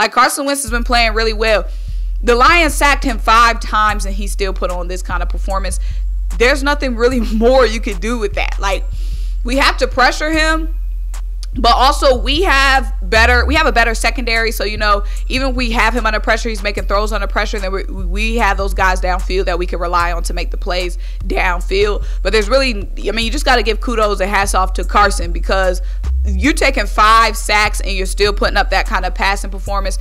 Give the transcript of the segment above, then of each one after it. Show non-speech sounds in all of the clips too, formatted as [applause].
Like Carson Wentz has been playing really well. The Lions sacked him five times and he still put on this kind of performance. There's nothing really [laughs] more you could do with that. Like, we have to pressure him but also we have better we have a better secondary. So you know even we have him under pressure he's making throws under pressure and then we, we have those guys downfield that we can rely on to make the plays downfield. But there's really i mean you just got to give kudos and hats off to carson because you're taking five sacks and you're still putting up that kind of passing performance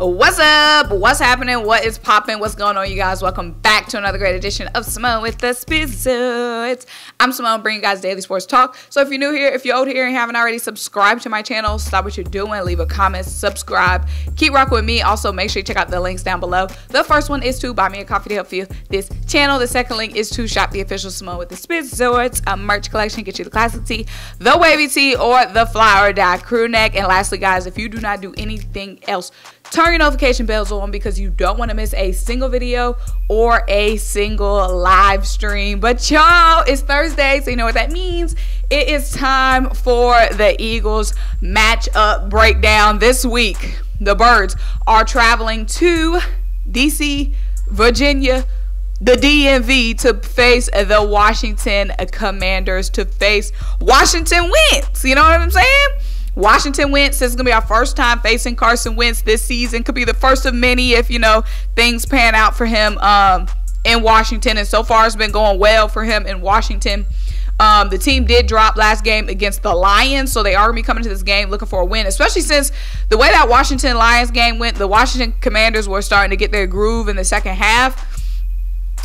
What's up? What's happening? What is popping? What's going on, you guys? Welcome back to another great edition of Symone with the Spizzards. I'm Symone, bringing you guys daily sports talk. So if you're new here, if you're old here and haven't already subscribed to my channel, stop what you're doing, leave a comment, subscribe, keep rocking with me. Also, make sure you check out the links down below. The first one is to buy me a coffee to help fuel this channel. The second link is to shop the official Symone with the Spizzards a merch collection. Get you the classic tee, the wavy tee, or the flower dye crew neck. And lastly, guys, if you do not do anything else, turn your notification bells on because you don't want to miss a single video or a single live stream. But y'all, it's Thursday, so you know what that means. It is time for the Eagles matchup breakdown this week. The Birds are traveling to DC, Virginia, the DMV to face the Washington Commanders to face Washington wins. You know what I'm saying? Washington Wentz This is going to be our first time facing Carson Wentz this season. Could be the first of many if, you know, things pan out for him um, in Washington. And so far, it's been going well for him in Washington. Um, the team did drop last game against the Lions, so they are going to be coming to this game looking for a win, especially since the way that Washington Lions game went, the Washington Commanders were starting to get their groove in the second half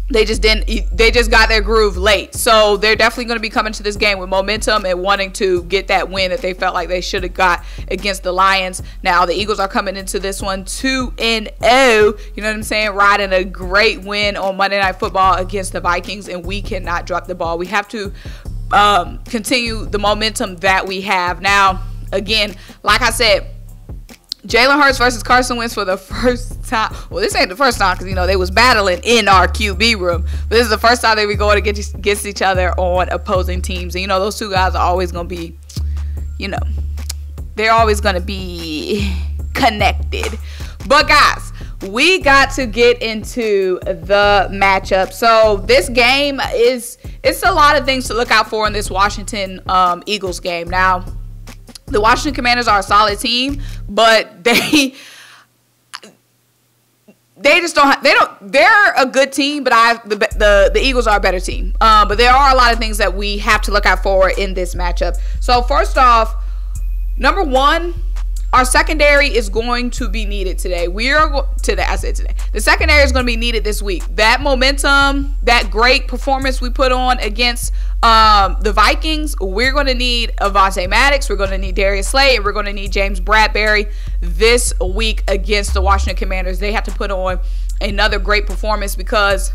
they just didn't they just got their groove late. So they're definitely going to be coming to this game with momentum and wanting to get that win that they felt like they should have got against the lions. Now the eagles are coming into this one 2 and 0 you know what i'm saying? Riding a great win on monday night football against the vikings and we cannot drop the ball. We have to um, continue the momentum that we have. Now again like i said Jalen Hurts versus Carson Wentz for the first time. Well, this ain't the first time because you know they was battling in our QB room, but this is the first time they be going against, against each other on opposing teams. And you know those two guys are always gonna be, you know, they're always gonna be [laughs] connected. But guys, we got to get into the matchup. So this game is it's a lot of things to look out for in this Washington um, Eagles game. Now the Washington Commanders are a solid team, but they they just don't have, they don't they're a good team but i the the, the eagles are a better team. Um, but there are a lot of things that we have to look out for in this matchup. So first off number one our secondary is going to be needed today. We are go- today. I said today. The secondary is going to be needed this week. That momentum, that great performance we put on against um, the Vikings, we're going to need Avonte Maddox. We're going to need Darius Slay, and we're going to need James Bradberry this week against the Washington Commanders. They have to put on another great performance because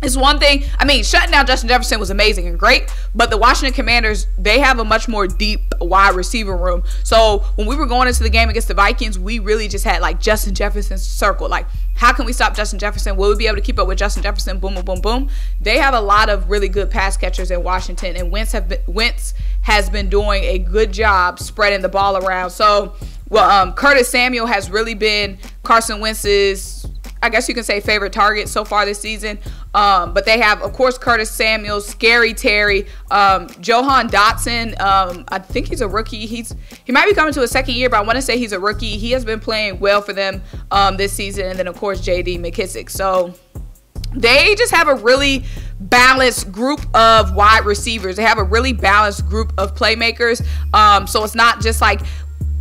it's one thing. I mean, shutting down Justin Jefferson was amazing and great, but the Washington Commanders, they have a much more deep wide receiver room. So when we were going into the game against the Vikings, we really just had like Justin Jefferson circle. Like, how can we stop Justin Jefferson? Will we be able to keep up with Justin Jefferson? Boom, boom, boom, boom. They have a lot of really good pass catchers in Washington, and Wentz have been, Wentz has been doing a good job spreading the ball around. So, well, um, Curtis Samuel has really been Carson Wentz's I guess you can say favorite target so far this season. Um, but they have, of course, Curtis Samuels, Scary Terry, um, Jahan Dotson. Um, I think he's a rookie. He's he might be coming to a second year, but I want to say he's a rookie. He has been playing well for them um, this season, and then of course J.D. McKissick. So they just have a really balanced group of wide receivers. They have a really balanced group of playmakers. Um, so it's not just like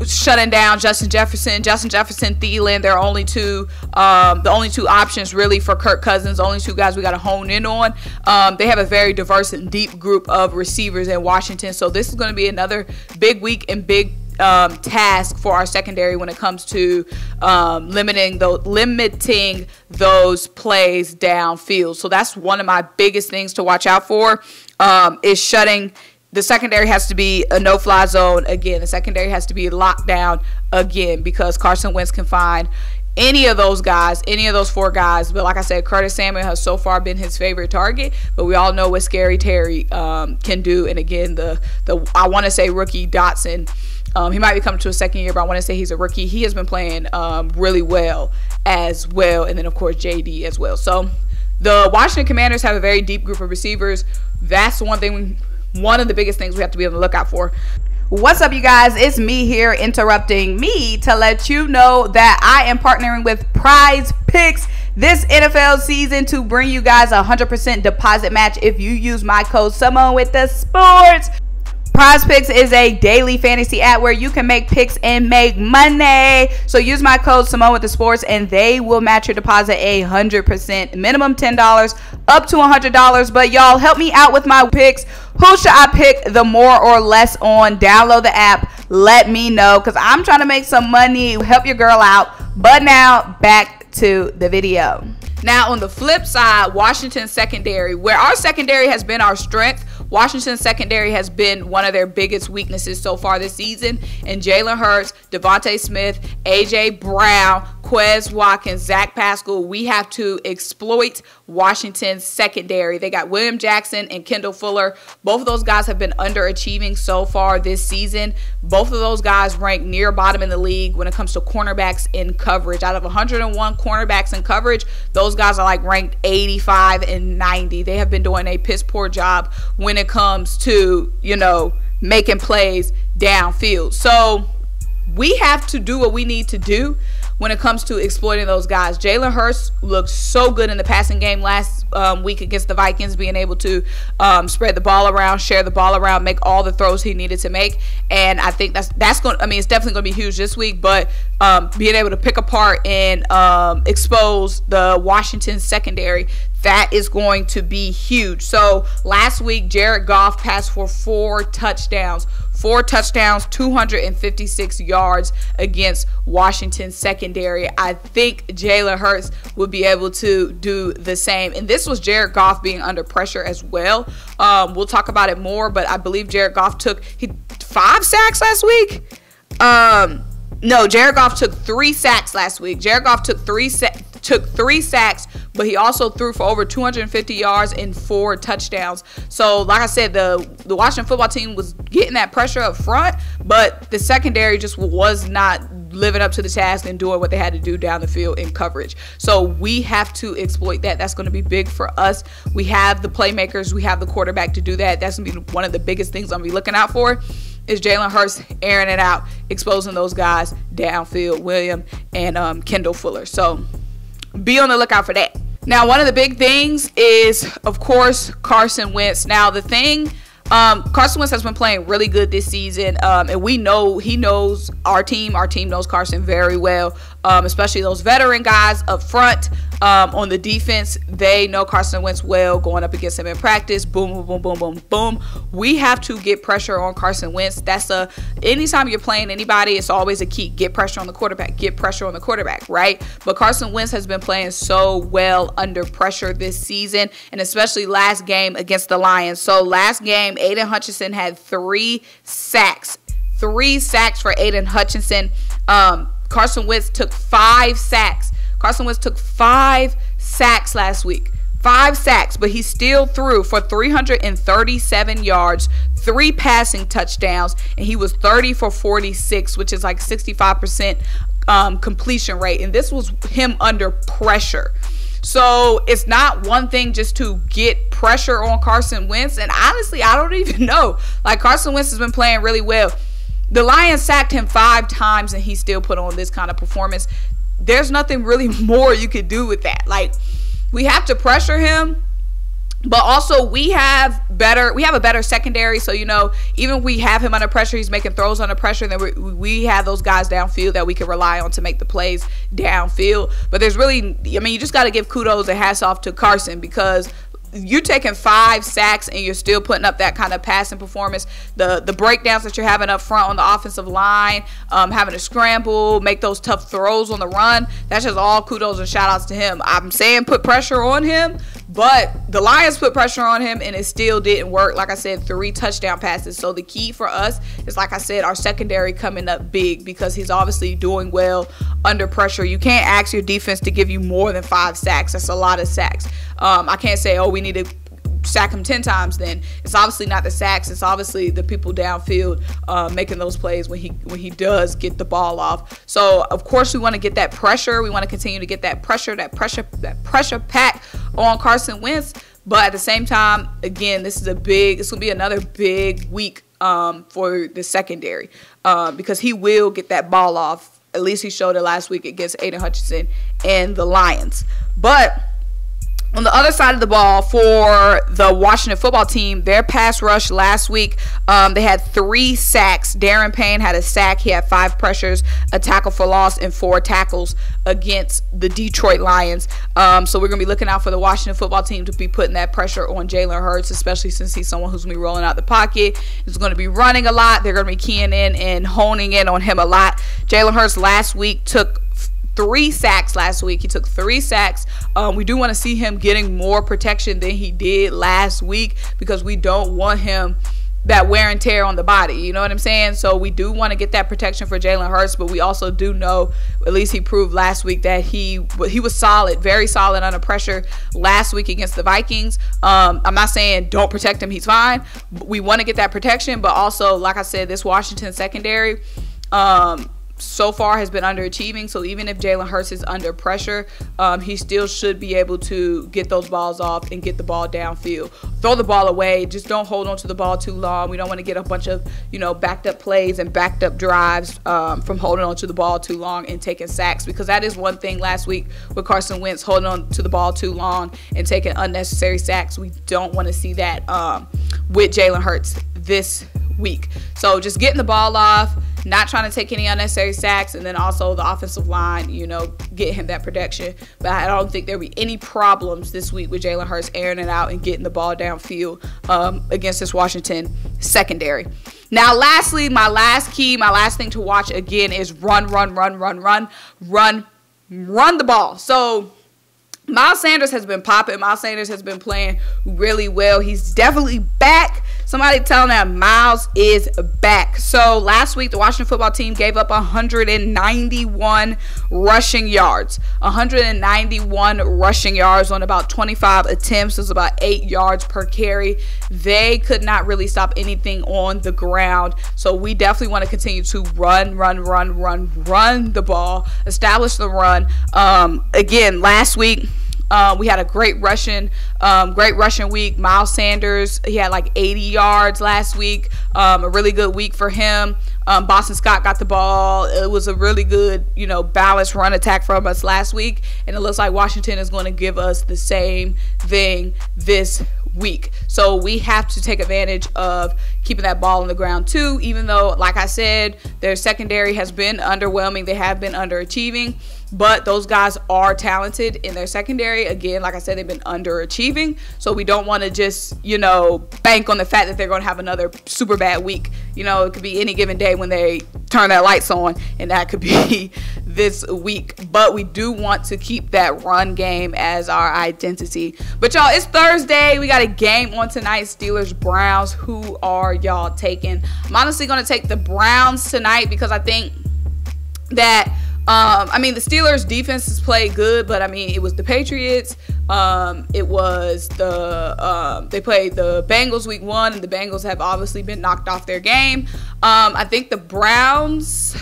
shutting down Justin Jefferson, Justin Jefferson, Thielen. They're only two, um, the only two options really for Kirk Cousins. Only two guys we got to hone in on. Um, they have a very diverse and deep group of receivers in Washington. So this is going to be another big week and big um, task for our secondary when it comes to um, limiting those limiting those plays downfield. So that's one of my biggest things to watch out for um, is shutting the secondary has to be a no-fly zone again. The secondary has to be locked down again because Carson Wentz can find any of those guys, any of those four guys. But like I said, Curtis Samuel has so far been his favorite target. But we all know what Scary Terry um, can do. And again, the the I want to say rookie Dotson. Um, he might be coming to a second year, but I want to say he's a rookie. He has been playing um, really well as well, and then of course JD as well. So the Washington Commanders have a very deep group of receivers. That's one thing, one of the biggest things we have to be on the lookout for. What's up, you guys? It's me here interrupting me to let you know that I am partnering with Prize Picks this NFL season to bring you guys a 100% deposit match if you use my code Symone with the sports. Prize Picks is a daily fantasy app where you can make picks and make money. So use my code Symone with the Sports and they will match your deposit a hundred percent, minimum ten dollars, up to a hundred dollars. But y'all help me out with my picks. Who should I pick the more or less on? Download the app. Let me know because I'm trying to make some money. Help your girl out. But now back to the video. Now on the flip side, Washington secondary, where our secondary has been our strength Washington secondary has been one of their biggest weaknesses so far this season. And Jalen Hurts, DeVonta Smith, AJ Brown, Quez Watkins, Zach Pascal, we have to exploit Washington's secondary. They got William Jackson and Kendall Fuller. Both of those guys have been underachieving so far this season. Both of those guys rank near bottom in the league when it comes to cornerbacks in coverage. Out of 101 cornerbacks in coverage, those guys are like ranked 85 and 90. They have been doing a piss poor job when it comes to, you know, making plays downfield. So we have to do what we need to do when it comes to exploiting those guys. Jalen Hurts looked so good in the passing game last um, week against the Vikings, being able to um, spread the ball around, share the ball around, make all the throws he needed to make. And I think that's that's going. I mean, it's definitely going to be huge this week. But um, being able to pick apart and um, expose the Washington secondary that is going to be huge. So last week, Jared Goff passed for four touchdowns four touchdowns, 256 yards against Washington secondary. I think Jalen Hurts would be able to do the same. And this was Jared Goff being under pressure as well. Um, we'll talk about it more, but I believe Jared Goff took he, five sacks last week. Um, no, Jared Goff took three sacks last week. Jared Goff took three sa- took three sacks, but he also threw for over 250 yards and four touchdowns. So, like I said, the the Washington football team was getting that pressure up front, but the secondary just was not living up to the task and doing what they had to do down the field in coverage. So we have to exploit that. That's going to be big for us. We have the playmakers, we have the quarterback to do that. That's going to be one of the biggest things I'm going to be looking out for is Jalen Hurts airing it out, exposing those guys downfield, William and um, Kendall Fuller. So be on the lookout for that. Now, one of the big things is, of course, Carson Wentz. Now, the thing um, Carson Wentz has been playing really good this season, um, and we know he knows our team. Our team knows Carson very well, um, especially those veteran guys up front. Um, on the defense, they know Carson Wentz well, going up against him in practice. Boom, boom, boom, boom, boom, boom. We have to get pressure on Carson Wentz. That's a anytime you're playing anybody, it's always a key. Get pressure on the quarterback. Get pressure on the quarterback, right? But Carson Wentz has been playing so well under pressure this season, and especially last game against the Lions. So last game, Aidan Hutchinson had three sacks. Three sacks for Aidan Hutchinson. Um, Carson Wentz took five sacks Carson Wentz took five sacks last week. Five sacks, but he still threw for 337 yards, three passing touchdowns, and he was 30 for 46, which is like 65% um, completion rate. And this was him under pressure. So it's not one thing just to get pressure on Carson Wentz. And honestly, I don't [laughs] even know. Like Carson Wentz has been playing really well. The Lions sacked him five times and he still put on this kind of performance there's nothing really [laughs] more you could do with that. Like we have to pressure him, but also we have better we have a better secondary. So you know, even we have him under pressure, he's making throws under pressure. Then we, we have those guys downfield that we can rely on to make the plays downfield. But there's really, I mean, you just got to give kudos and hats off to Carson because you're taking five sacks and you're still putting up that kind of passing performance. The the breakdowns that you're having up front on the offensive line, um, having to scramble, make those tough throws on the run. That's just all kudos and shout outs to him. I'm saying put pressure on him, But the Lions put pressure on him and it still didn't work. Like I said, three touchdown passes. So the key for us is, like I said, our secondary coming up big because he's obviously doing well under pressure. You can't ask your defense to give you more than five sacks. That's a lot of sacks. Um, I can't say, oh, we need to sack him 10 times then it's obviously not the sacks. It's obviously the people downfield uh, making those plays when he when he does get the ball off. So of course we want to get that pressure. We want to continue to get that pressure that pressure that pressure pack on Carson Wentz. But at the same time again this is a big it's gonna be another big week um, for the secondary um, because he will get that ball off. At least he showed it last week against Aidan Hutchinson and the Lions. But on the other side of the ball for the Washington football team, their pass rush last week, um, they had three sacks. Daron Payne had a sack. He had five pressures, a tackle for loss, and four tackles against the Detroit Lions. Um, so we're going to be looking out for the Washington football team to be putting that pressure on Jalen Hurts, especially since he's someone who's going to be rolling out the pocket. He's going to be running a lot. They're going to be keying in and honing in on him a lot. Jalen Hurts last week took three sacks last week. He took three sacks. Um, we do want to see him getting more protection than he did last week because we don't want him that wear and tear on the body. You know what I'm saying? So we do want to get that protection for Jalen Hurts, but we also do know, at least he proved last week that he he was solid, very solid under pressure last week against the Vikings. Um, I'm not saying don't protect him; he's fine. We want to get that protection, but also, like I said, this Washington secondary. Um, so far has been underachieving. So even if Jalen Hurts is under pressure, um, he still should be able to get those balls off and get the ball downfield. Throw the ball away. Just don't hold on to the ball too long. We don't want to get a bunch of you know backed up plays and backed up drives um, from holding on to the ball too long and taking sacks because that is one thing last week with Carson Wentz holding on to the ball too long and taking unnecessary sacks. We don't want to see that um, with Jalen Hurts this week. So just getting the ball off not trying to take any unnecessary sacks, and then also the offensive line, you know, get him that protection. But I don't think there'll be any problems this week with Jalen Hurts airing it out and getting the ball downfield um, against this Washington secondary. Now, lastly, my last key, my last thing to watch again is run, run, run, run, run, run, run the ball. So Miles Sanders has been popping. Miles Sanders has been playing really well. He's definitely back. Somebody telling that Miles is back. So last week, the Washington football team gave up 191 rushing yards. 191 rushing yards on about 25 attempts. It's about eight yards per carry. They could not really stop anything on the ground. So we definitely want to continue to run, run, run, run, run the ball, establish the run. Um, again, last week, uh, we had a great rushing, um, great rushing week. Miles Sanders, he had like 80 yards last week. Um, a really good week for him. Um, Boston Scott got the ball. It was a really good, you know, balanced run attack from us last week, and it looks like Washington is going to give us the same thing this week. So we have to take advantage of keeping that ball on the ground too, even though, like I said, their secondary has been underwhelming. They have been underachieving. But those guys are talented in their secondary. Again, like I said, they've been underachieving. So we don't want to just, you know, bank on the fact that they're going to have another super bad week. You know, it could be any given day when they turn their lights on, and that could [laughs] be this week. But we do want to keep that run game as our identity. But y'all, it's Thursday. We got a game on tonight Steelers Browns. Who are y'all taking? I'm honestly going to take the Browns tonight because I think that um, I mean, the Steelers' defense has played good, but I mean, it was the Patriots. Um, it was the um, they played the Bengals week one, and the Bengals have obviously been knocked off their game. Um, I think the Browns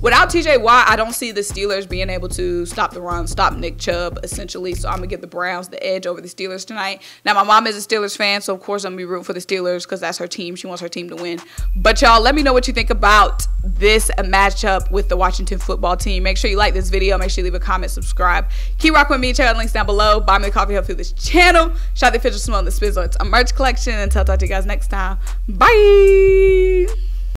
without TJ Watt, I don't see the Steelers being able to stop the run, stop Nick Chubb, essentially. So I'm gonna give the Browns the edge over the Steelers tonight. Now my mom is a Steelers fan, so of course I'm gonna be rooting for the Steelers because that's her team. She wants her team to win. But y'all, let me know what you think about this matchup with the Washington football team. Make sure you like this video. Make sure you leave a comment, subscribe. Keep rocking with me. Check out the links down below. Buy me a coffee help through this channel. Shout out the official smell the Spizzle. It's a merch collection. Until I talk to you guys next time. Bye.